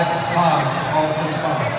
Alex Hobbs, Alston Spa.